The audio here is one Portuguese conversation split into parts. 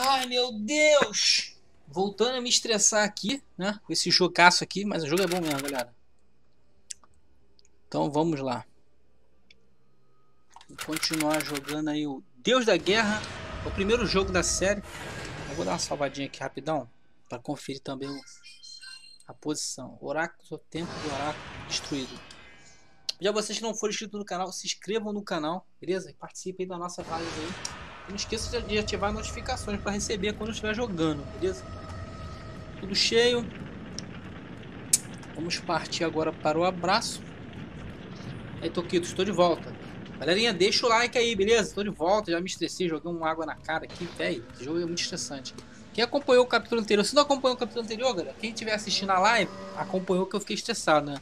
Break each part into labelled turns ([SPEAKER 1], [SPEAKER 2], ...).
[SPEAKER 1] Ai, meu Deus! Voltando a me estressar aqui, né? Com esse jogaço aqui, mas o jogo é bom mesmo, galera. Então vamos lá. Vou continuar jogando aí o Deus da Guerra. O primeiro jogo da série. Eu vou dar uma salvadinha aqui rapidão. Para conferir também a posição. Oráculo, tempo do oráculo destruído. Já vocês que não foram inscritos no canal, se inscrevam no canal, beleza? Participem da nossa live aí. Não esqueça de ativar notificações para receber quando estiver jogando, beleza? Tudo cheio. Vamos partir agora para o abraço. Aí, Toquito, estou de volta. Galerinha, deixa o like aí, beleza? Estou de volta, já me estressei, joguei uma água na cara aqui, velho. Esse jogo é muito estressante. Quem acompanhou o capítulo anterior, se não acompanhou o capítulo anterior, galera, quem estiver assistindo a live, acompanhou que eu fiquei estressado, né?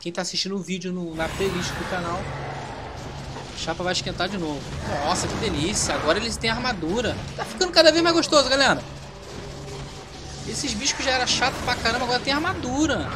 [SPEAKER 1] Quem está assistindo o vídeo no, na playlist do canal, chapa vai esquentar de novo. Nossa, que delícia. Agora eles têm armadura. Tá ficando cada vez mais gostoso, galera. Esses bichos já era chato pra caramba, agora tem armadura.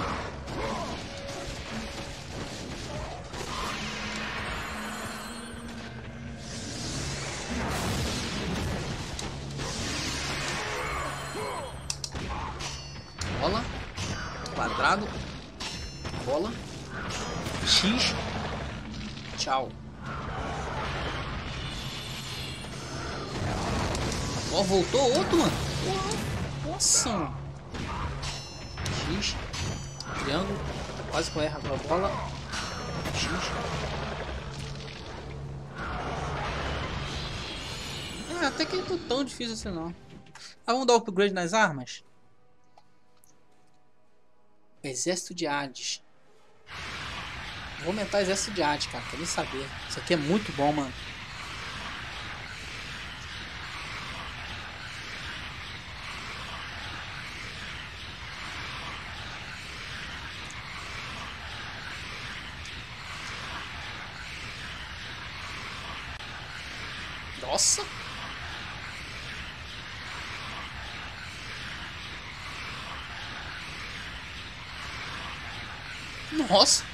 [SPEAKER 1] Difícil assim não. Ah, vamos dar upgrade nas armas? Exército de Hades. Vou aumentar o exército de Hades, cara. Quer nem saber. Isso aqui é muito bom, mano. Nossa! Nossa!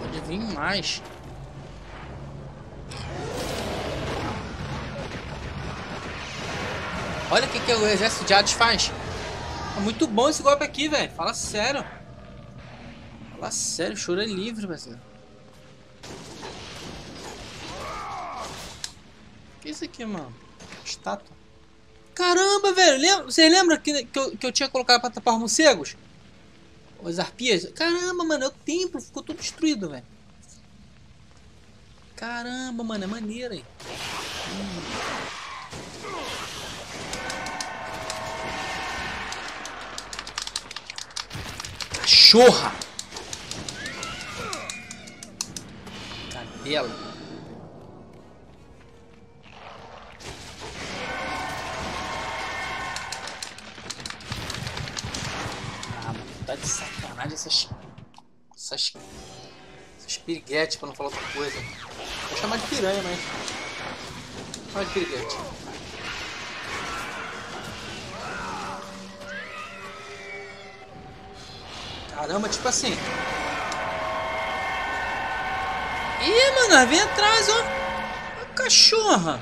[SPEAKER 1] Pode vir mais. Olha o que, que o exército de Hades faz. É muito bom esse golpe aqui, velho. Fala sério. Fala sério, choro é livre, parceiro. que é isso aqui, mano? Estátua. Caramba, velho. Lembra, você lembra que, que, eu, que eu tinha colocado pra tapar os morcegos? As arpias? Caramba, mano. É o templo. Ficou todo destruído, velho. Caramba, mano. É maneiro, hein? Cachorra! Cadela. Ah, tá de sacanagem essas. Essas. Essas piriguetes, pra não falar outra coisa. Vou chamar de piranha, mas. Chamar de piriguete. Caramba, tipo assim. Ih, mano, vem atrás, ó. A cachorra.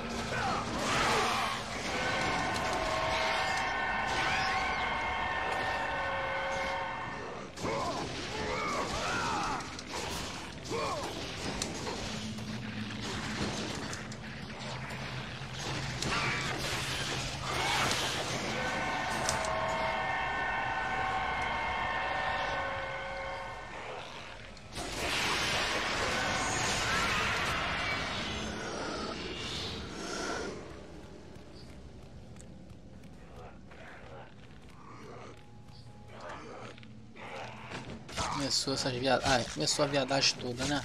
[SPEAKER 1] Começou essas viadagens. Ah, começou a viadagem toda, né?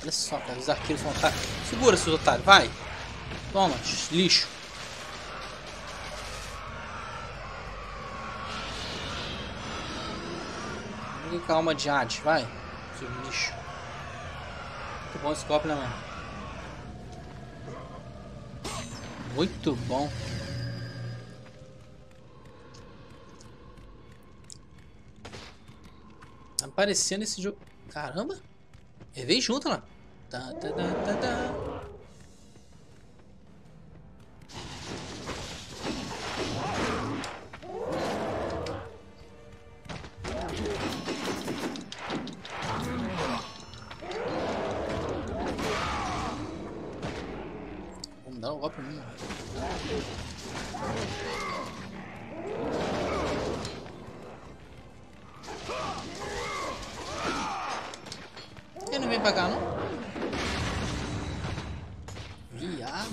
[SPEAKER 1] Olha só, cara, os arqueiros vão estar. Segura, seus otários, vai! Toma, lixo. Calma de Hades, vai, seu lixo. Muito bom esse copo, né, mano? Muito bom. Tá aparecendo esse jogo. Caramba! Ele veio junto lá. Tá, tá, tá, tá, tá. Cá, não? Viado.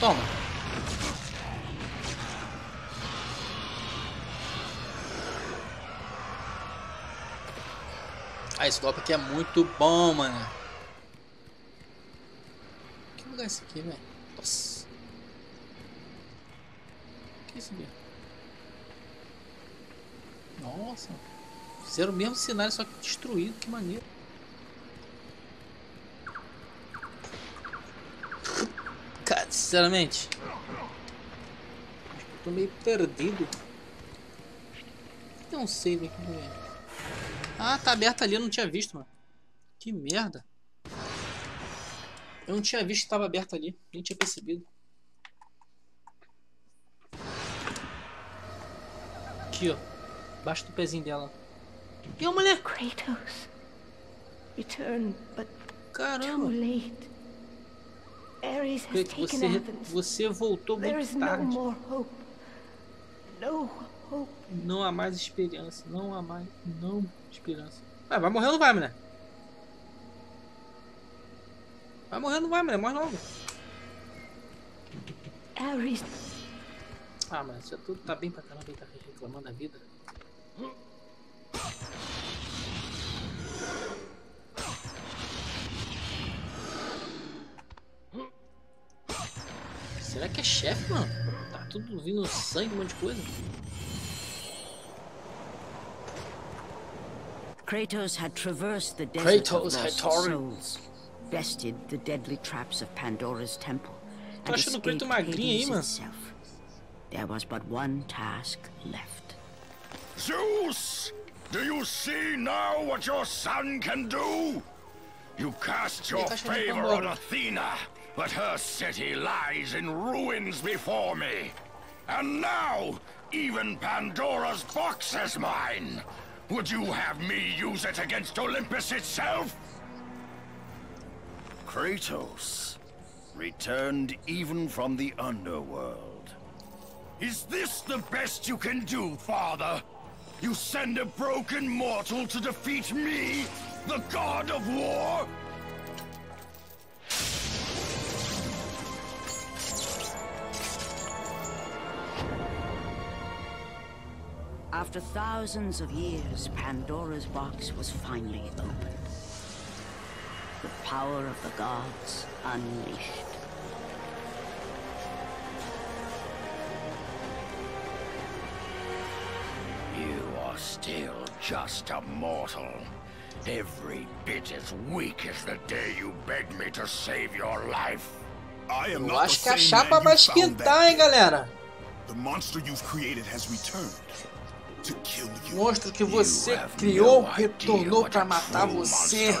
[SPEAKER 1] Toma. Ah, esse golpe aqui é muito bom, mano. Que lugar é esse aqui, velho? Nossa. É aqui? Nossa. Fizeram o mesmo cenário, só que destruído. Que maneiro. Cara, sinceramente. Tô meio perdido. Tem um save aqui, velho. Ah, tá aberto ali, eu não tinha visto, mano. Que merda. Eu não tinha visto que tava aberto ali, nem tinha percebido. Aqui, ó. Baixo do pezinho dela. E a mulher?
[SPEAKER 2] Kratos. Return, but too
[SPEAKER 1] Caramba.
[SPEAKER 2] late. Ares has taken
[SPEAKER 1] você,
[SPEAKER 2] Athens.
[SPEAKER 1] você voltou
[SPEAKER 2] There is
[SPEAKER 1] muito
[SPEAKER 2] no
[SPEAKER 1] tarde.
[SPEAKER 2] more hope. No hope.
[SPEAKER 1] Não há mais esperança. Não há mais. Não esperança. Ah, vai morrer ou não vai, mulher? Vai morrer ou não vai, mulher? Morre logo.
[SPEAKER 2] Ares,
[SPEAKER 1] Ah, mas já tudo tá bem pra caramba e tá reclamando da vida. Será que é chefe, mano? Tá tudo vindo sangue, um monte de coisa.
[SPEAKER 3] Kratos had traversed the desert
[SPEAKER 1] Kratos
[SPEAKER 3] of lost souls, bested the deadly traps of Pandora's temple,
[SPEAKER 1] Tô
[SPEAKER 3] and
[SPEAKER 1] achando o
[SPEAKER 3] escaped
[SPEAKER 1] Kratos magrinho aí,
[SPEAKER 3] Hades
[SPEAKER 1] mano.
[SPEAKER 3] itself. There was but one task left.
[SPEAKER 4] Zeus! Do you see now what your son can do? You cast your favor on. Athena, but her city lies in ruins before me. And now, even Pandora's box is mine. Would you have me use it against Olympus itself?
[SPEAKER 5] Kratos returned even from the underworld.
[SPEAKER 4] Is this the best you can do, father? You send a broken mortal to defeat me, the god of war?
[SPEAKER 3] After thousands of years, Pandora's box was finally opened. The power of the gods unleashed.
[SPEAKER 4] Just a mortal. Every bit as weak as the day you begged me to save your life.
[SPEAKER 6] I am
[SPEAKER 1] Eu
[SPEAKER 6] not
[SPEAKER 1] acho
[SPEAKER 6] the
[SPEAKER 1] que a
[SPEAKER 6] same
[SPEAKER 1] chapa
[SPEAKER 6] man
[SPEAKER 1] vai esquentar, hein, galera.
[SPEAKER 6] The monster you've created has returned to kill
[SPEAKER 1] O
[SPEAKER 6] you.
[SPEAKER 1] monstro que você
[SPEAKER 4] You have
[SPEAKER 1] criou
[SPEAKER 4] no
[SPEAKER 1] retornou
[SPEAKER 4] idea
[SPEAKER 1] pra
[SPEAKER 4] what a
[SPEAKER 1] matar você.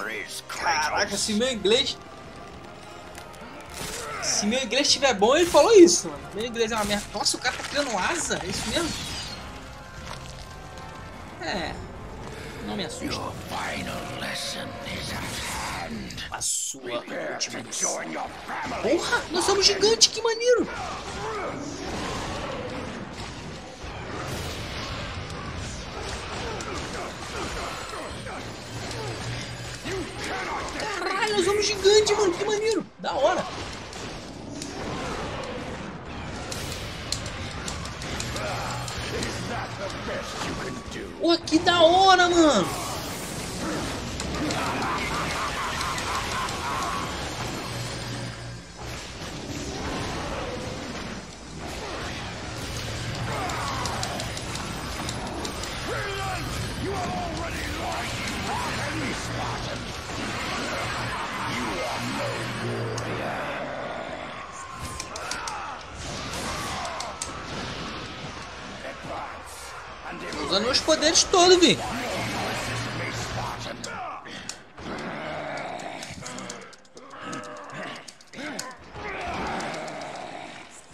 [SPEAKER 1] Caraca, se meu inglês. Se meu inglês estiver bom, ele falou isso, mano. Meu inglês é uma merda. Nossa, o cara tá criando asa? É isso mesmo? É. Não me assusta. A sua última lição.
[SPEAKER 4] family.
[SPEAKER 1] Porra, nós somos gigantes, que maneiro! Caralho, nós somos gigantes, mano, que maneiro! Da hora! Porra, que da hora, mano! Usando meus poderes todos, vi.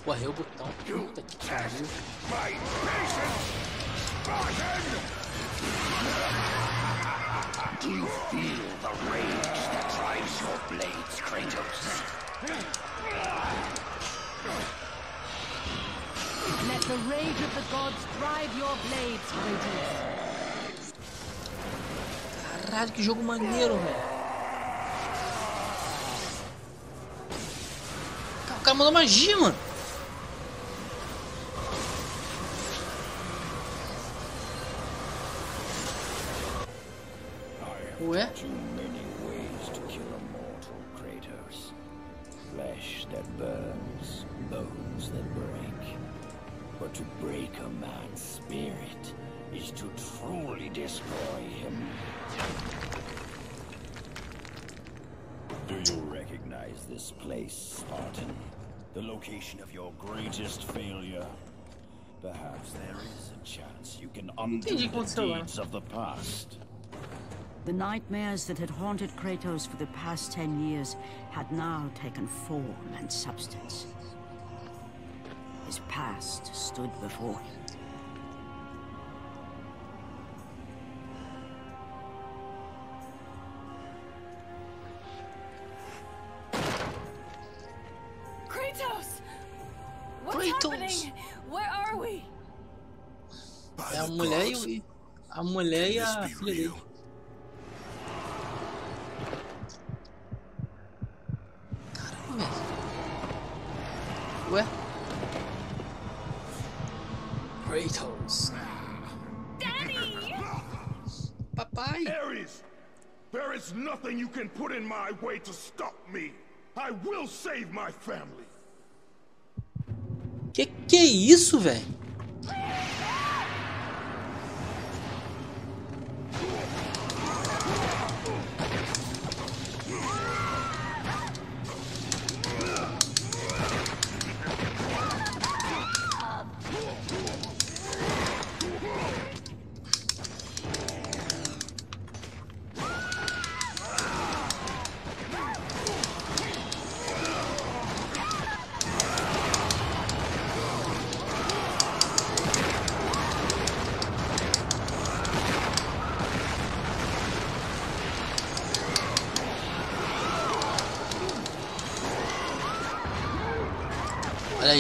[SPEAKER 1] Porra, errei o botão. Puta que pariu.
[SPEAKER 7] Do you feel the rage that drives your blades, Kratos?
[SPEAKER 8] The rage of the gods drive your blades, Kratos.
[SPEAKER 1] Caralho, que jogo maneiro, velho. O cara mandou magia, mano. Ué?
[SPEAKER 4] Too many ways to kill a mortal, Kratos. Flesh that burns, bones that break. But to break a man's spirit is to truly destroy him. Do you recognize this place, Spartan? The location of your greatest failure? Perhaps there is a chance you can undo
[SPEAKER 1] Entendi o que
[SPEAKER 4] the deeds of the past.
[SPEAKER 3] The nightmares that had haunted Kratos for the past ten years had now taken form and substance. His past stood before him.
[SPEAKER 8] Kratos! What's
[SPEAKER 1] Kratos!
[SPEAKER 8] happening? Where are we?
[SPEAKER 6] By
[SPEAKER 1] É a
[SPEAKER 6] the
[SPEAKER 1] mulher e
[SPEAKER 6] gods,
[SPEAKER 1] o. A mulher e
[SPEAKER 6] this
[SPEAKER 1] a
[SPEAKER 6] be
[SPEAKER 1] filha dele.
[SPEAKER 6] There is nothing you can put in my way to stop me. I will save my family.
[SPEAKER 1] Que que é isso, velho?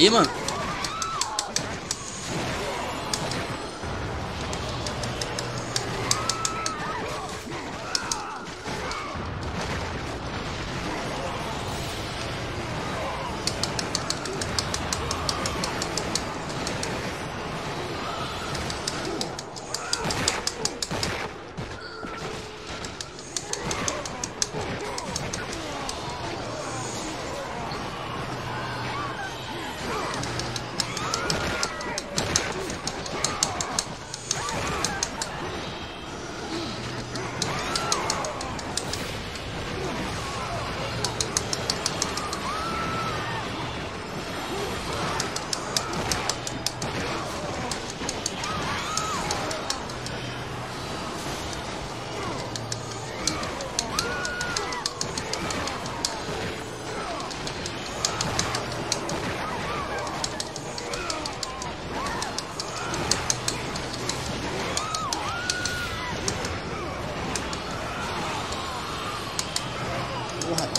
[SPEAKER 1] Aí, mano.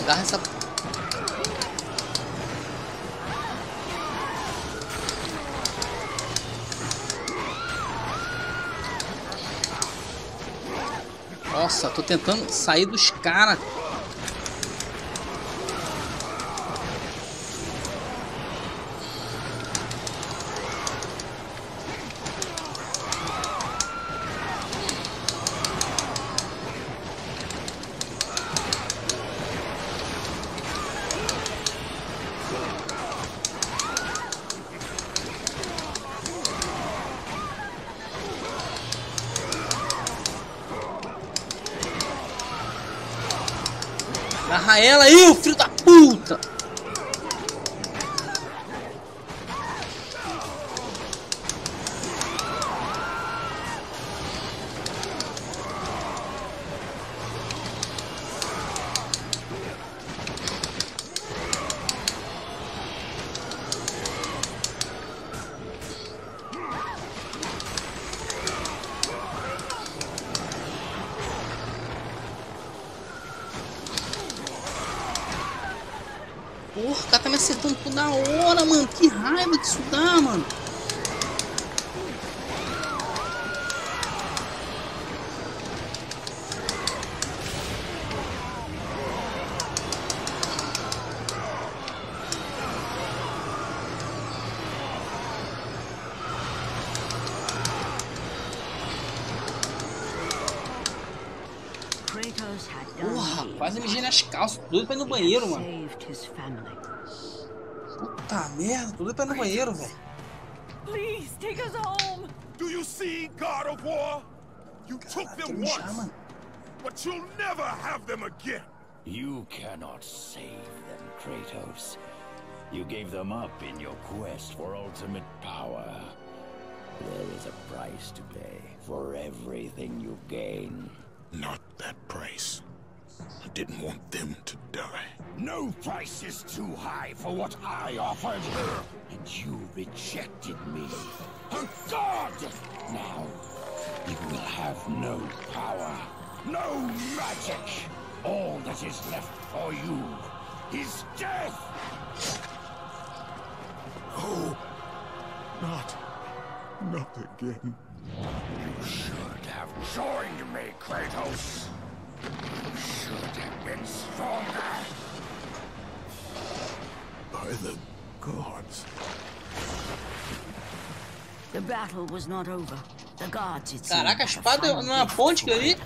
[SPEAKER 1] Agarra essa. Nossa, tô tentando sair dos caras. Hora, mano. Que raiva que isso dá, mano. Porra, quase mijei nas calças. Doido pra ir no banheiro, mano.
[SPEAKER 3] Saved.
[SPEAKER 1] Puta merda, tudo pra ir no banheiro, velho.
[SPEAKER 8] Please take us home.
[SPEAKER 6] Do you see, God of War? You took them once,
[SPEAKER 1] mano.
[SPEAKER 6] but you'll never have them again.
[SPEAKER 5] You cannot save them, Kratos. You gave them up in your quest for ultimate power. There is a price to pay for everything you gain.
[SPEAKER 6] Not that price. I didn't want them to die.
[SPEAKER 4] No price is too high for what I offered.
[SPEAKER 5] And you rejected me. A god! Now, you will have no power.
[SPEAKER 4] No magic. All that is left for you is death.
[SPEAKER 6] Oh, not, not again.
[SPEAKER 4] You should have joined me, Kratos. You should have been stronger.
[SPEAKER 6] By the gods.
[SPEAKER 3] The battle was not over. The gods, it seemed,
[SPEAKER 1] Caraca, a espada na ponte
[SPEAKER 3] for
[SPEAKER 1] ali.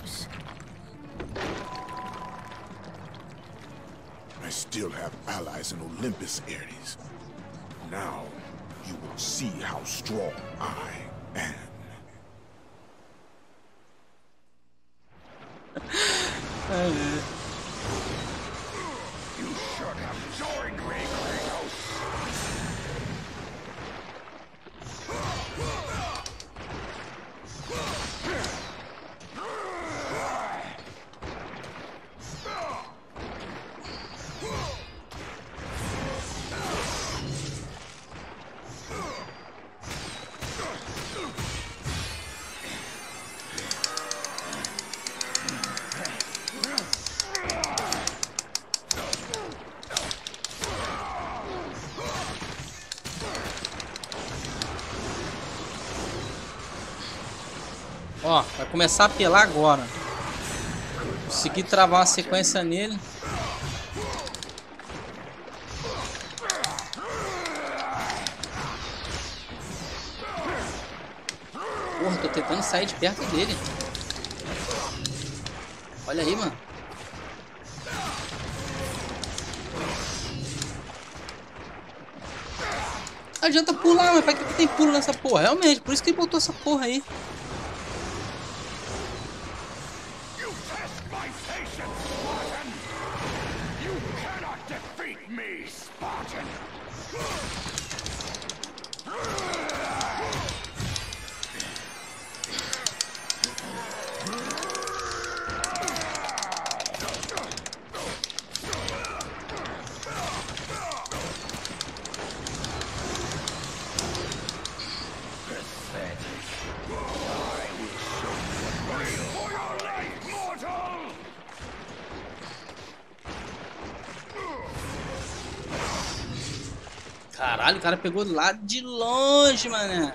[SPEAKER 6] I still have allies in Olympus, Ares. Now, you will see how strong I am.
[SPEAKER 1] Vai começar a apelar agora. Consegui travar uma sequência nele. Porra, tô tentando sair de perto dele. Olha aí, mano. Não adianta pular, mas pra que tem pulo nessa porra? Realmente, por isso que ele botou essa porra aí. Caralho, o cara pegou lá de longe, mané.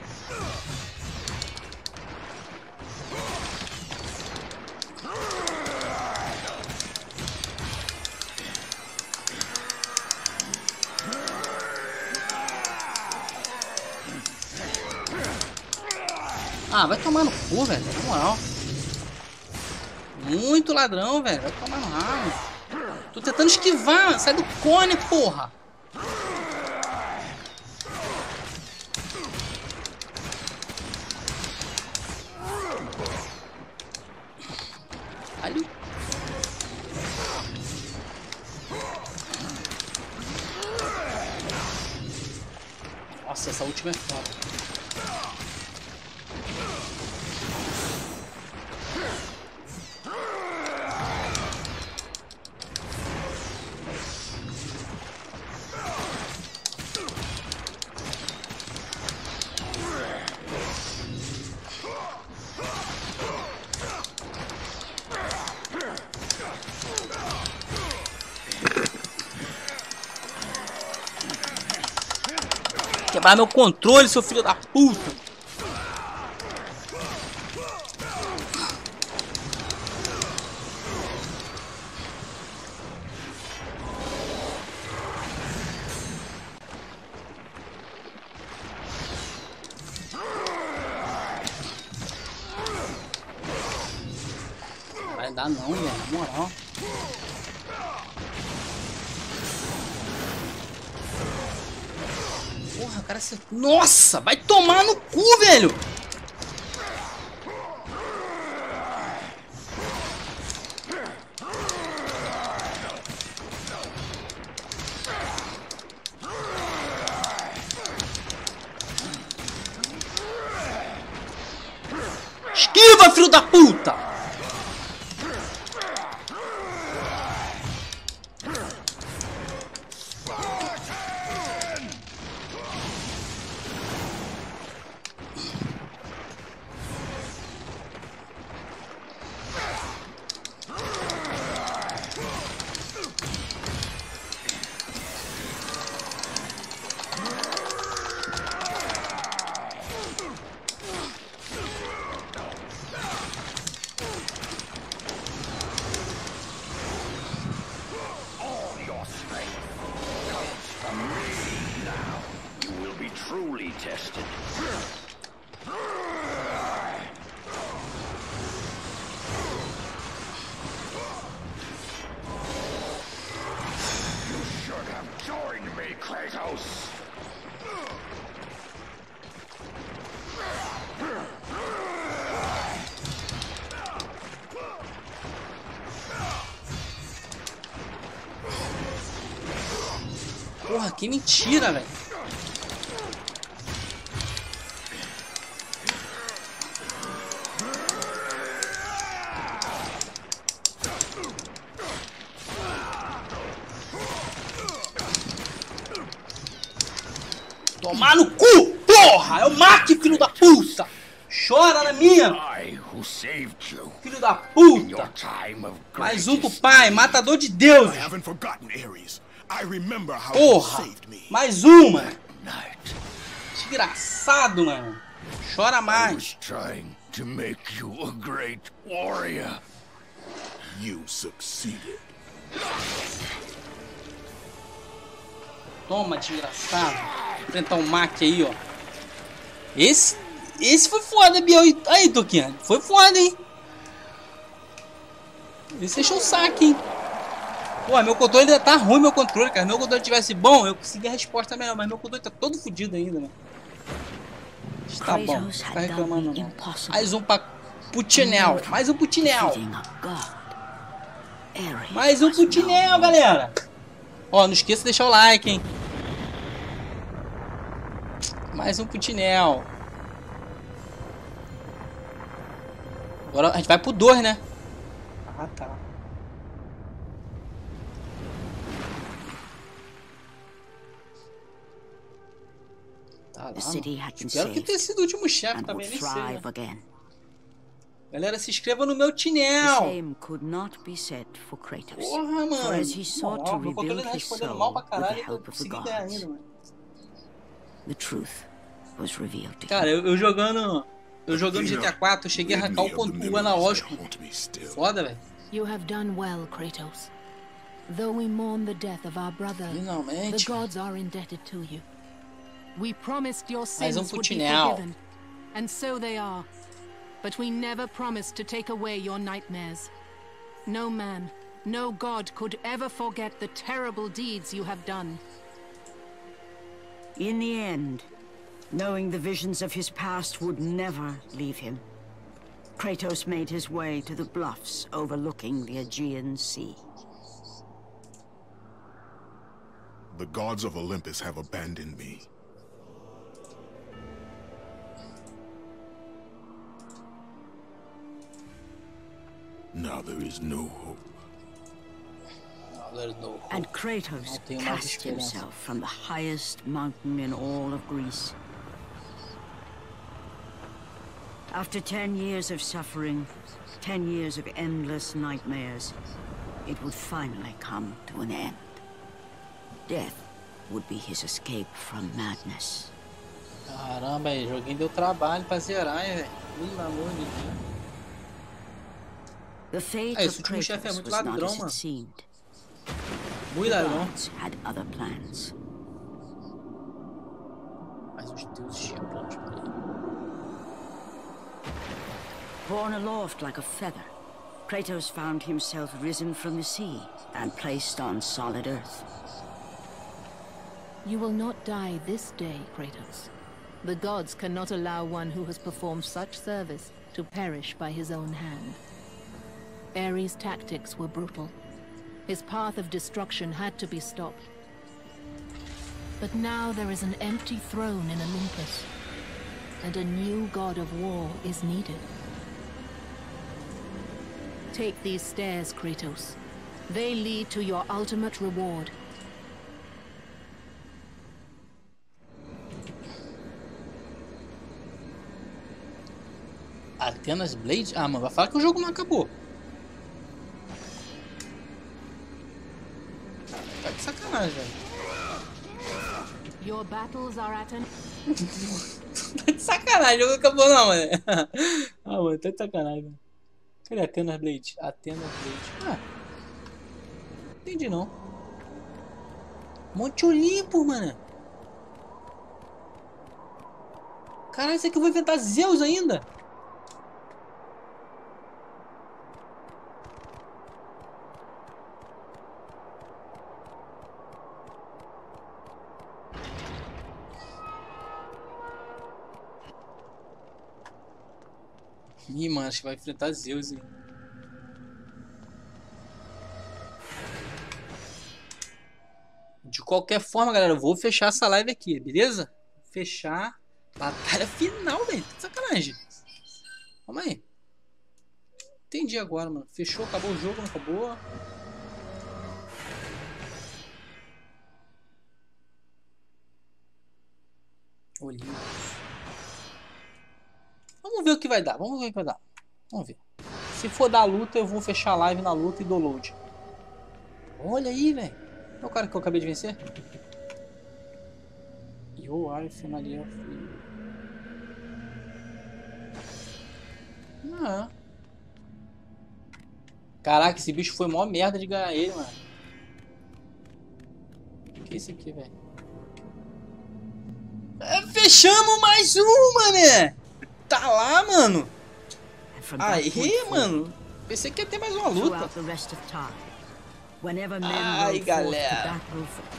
[SPEAKER 1] Ah, vai tomar no cu, velho. Na moral. Muito ladrão, velho. Vai tomar no rabo. Tô tentando esquivar. Sai do cone, porra. Ali. Nossa, essa última é foda. Quebrar meu controle, seu filho da puta. Vai dar não, velho, na moral. Cara se... Nossa, vai tomar no cu, velho! Que mentira, velho. Tomar no cu, porra! É o Mac, filho da puta! Chora na minha, filho da puta! Mais um pro pai, matador de deuses! Porra!
[SPEAKER 6] saved me.
[SPEAKER 1] Mais uma!
[SPEAKER 4] night.
[SPEAKER 1] Desgraçado, mano! Chora mais!
[SPEAKER 4] was trying to make you a great warrior.
[SPEAKER 6] You succeeded.
[SPEAKER 1] Toma, desgraçado. Enfrentar um Mac aí, ó. Esse, esse foi foda, Biel. Aí, Toquinha. Foi foda, hein? Esse deixou o saque, hein? Pô, meu controle ainda tá ruim, meu controle, cara. Se meu controle tivesse bom, eu conseguia a resposta melhor. Mas meu controle tá todo fodido ainda, mano. Tá bom, não
[SPEAKER 3] done
[SPEAKER 1] reclamando não. Mais um pra Putinel. Mais um Putinel. Mais um Putinel, galera. Ó, não esqueça de deixar o like, hein. Mais um Putinel. Agora a gente vai pro 2, né? Ah, tá. Lá,
[SPEAKER 3] The city
[SPEAKER 1] mano.
[SPEAKER 3] had been
[SPEAKER 1] Espero que
[SPEAKER 3] saved
[SPEAKER 1] tenha sido o último chefe
[SPEAKER 3] and
[SPEAKER 1] também,
[SPEAKER 3] would
[SPEAKER 1] nem sei. né?
[SPEAKER 3] thrive again.
[SPEAKER 1] Galera, se inscreva no meu
[SPEAKER 3] The
[SPEAKER 1] Tinel.
[SPEAKER 3] same could not be said for Kratos.
[SPEAKER 1] Porra, mano.
[SPEAKER 3] For as he sought to
[SPEAKER 1] Moral, meu controle
[SPEAKER 3] rebuild
[SPEAKER 1] tá
[SPEAKER 3] his
[SPEAKER 1] respondendo
[SPEAKER 3] soul
[SPEAKER 1] mal pra
[SPEAKER 3] with
[SPEAKER 1] caralho
[SPEAKER 3] the
[SPEAKER 1] e eu
[SPEAKER 3] help of the
[SPEAKER 1] consegui ganhar ainda, mano.
[SPEAKER 3] the truth was revealed to
[SPEAKER 1] Cara, eu, eu jogando. Eu jogando GTA 4, eu cheguei a arrancar o,
[SPEAKER 6] the
[SPEAKER 1] o analógico. Foda, velho.
[SPEAKER 8] You have done well, Kratos. Though we mourn the death of our brother, the
[SPEAKER 1] Finalmente.
[SPEAKER 8] gods are indebted to you. We promised your
[SPEAKER 1] Mais um
[SPEAKER 8] sins would be forgiven, and so they are. But we never promised to take away your nightmares. No man, no god could ever forget the terrible deeds you have done.
[SPEAKER 3] In the end, knowing the visions of his past would never leave him, Kratos made his way to the bluffs overlooking the Aegean Sea.
[SPEAKER 6] The gods of Olympus have abandoned me. Now there is no hope.
[SPEAKER 1] No hope.
[SPEAKER 3] And Kratos
[SPEAKER 1] Não tenho mais
[SPEAKER 3] cast himself from the highest mountain in all of Greece. After ten years of suffering, ten years of endless nightmares, it would finally come to an end. Death would be his escape from madness.
[SPEAKER 1] Caramba, aí, joguinho deu trabalho pra zerar, hein, velho. Pelo amor de Deus.
[SPEAKER 3] The fate
[SPEAKER 1] Ah, esse
[SPEAKER 3] of
[SPEAKER 1] último chefe é
[SPEAKER 3] Kratos
[SPEAKER 1] muito
[SPEAKER 3] was not
[SPEAKER 1] ladrão,
[SPEAKER 3] as it
[SPEAKER 1] mano.
[SPEAKER 3] seemed.
[SPEAKER 1] Muito ladrão.
[SPEAKER 3] Gods had other plans.
[SPEAKER 1] Mas os deuses tinham planos pra ele.
[SPEAKER 3] Borne aloft like a feather, Kratos found himself risen from the sea and placed on solid earth.
[SPEAKER 8] You will not die this day, Kratos. The gods cannot allow one who has performed such service to perish by his own hand. Ares' tactics were brutal. His path of destruction had to be stopped. But now there is an empty throne in Olympus, and a new god of war is needed. Take these stairs, Kratos. They lead to your ultimate reward.
[SPEAKER 1] Atenas Blade? Ah, mano, vai falar que o jogo não acabou.
[SPEAKER 8] Your battles are at an
[SPEAKER 1] Tá de sacanagem, o jogo não acabou não, mano. ah, mano, tá de sacanagem. Cadê Atenas Blade? Atenas Blade. Ah. Entendi não. Monte Olimpo, mano. Caralho, isso aqui eu vou inventar Zeus ainda. Ih, mano, acho que vai enfrentar Zeus, hein? De qualquer forma, galera, eu vou fechar essa live aqui, beleza? Fechar. Batalha final, velho. Tá sacanagem. Calma aí. Entendi agora, mano. Fechou, acabou o jogo, não acabou. Olimpo. Vamos ver o que vai dar. Vamos ver o que vai dar. Vamos ver. Se for da luta, eu vou fechar a live na luta e dou load. Olha aí, velho. É o cara que eu acabei de vencer. Are familiar with... Ah. Caraca, esse bicho foi mó merda de ganhar ele, mano. O que é esse aqui, velho? É, fechamos mais uma, né? Tá lá, mano. Aí, mano. Pensei que ia ter mais uma luta.
[SPEAKER 3] throughout the rest of time, whenever men
[SPEAKER 1] Ai, galera.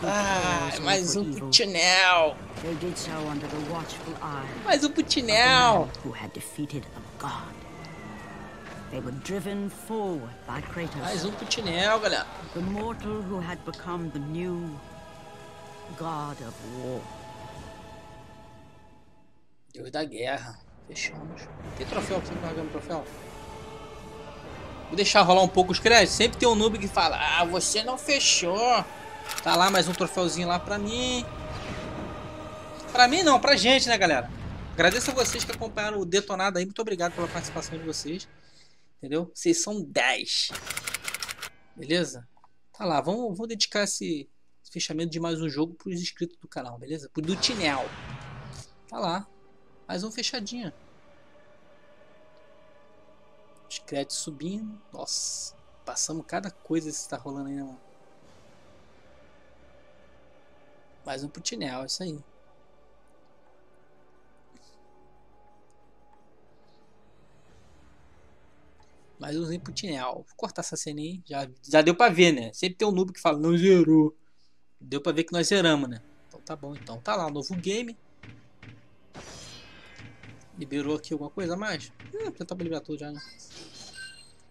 [SPEAKER 1] Ah,
[SPEAKER 3] or
[SPEAKER 1] mais um putinel.
[SPEAKER 3] they did so under the watchful eye
[SPEAKER 1] Mais um putinel.
[SPEAKER 3] man who had defeated a god. They were driven forward by Kratos,
[SPEAKER 1] Mais um putinel, galera.
[SPEAKER 3] the mortal who had become the new god of war.
[SPEAKER 1] Deus da guerra. Fechamos. Tem troféu? Você não tá ganhando troféu? Vou deixar rolar um pouco os créditos. Sempre tem um noob que fala: Ah, você não fechou. Tá lá mais um troféuzinho lá pra mim. Pra mim não, pra gente, né, galera? Agradeço a vocês que acompanharam o Detonado aí. Muito obrigado pela participação de vocês. Entendeu? Vocês são 10. Beleza? Tá lá, vamos, vamos dedicar esse, esse fechamento de mais um jogo pros inscritos do canal, beleza? Pro do Tinel. Tá lá. Mais um fechadinho. Os créditos subindo. Nossa. Passamos cada coisa que está rolando aí, né, mano? Mais um putinel, isso aí. Mais umzinho putinel. Vou cortar essa cena aí. Já, já deu pra ver, né? Sempre tem um noob que fala, não zerou. Deu pra ver que nós zeramos, né? Então tá bom. Então tá lá, novo game. Liberou aqui alguma coisa a mais? Hum, já tá pra liberar tudo já, né?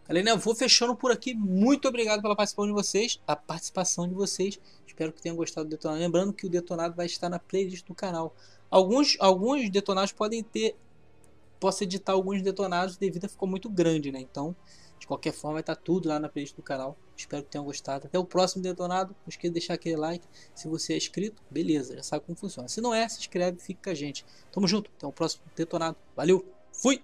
[SPEAKER 1] Galera, eu vou fechando por aqui. Muito obrigado pela participação de vocês. A participação de vocês. Espero que tenham gostado do detonado. Lembrando que o detonado vai estar na playlist do canal. Alguns, alguns detonados podem ter. Posso editar alguns detonados devido a ficou muito grande, né? Então, de qualquer forma, estar tudo lá na playlist do canal. Espero que tenham gostado. Até o próximo detonado. Não esqueça de deixar aquele like. Se você é inscrito, beleza, já sabe como funciona. Se não é, se inscreve e fica com a gente. Tamo junto. Até o próximo detonado. Valeu, fui!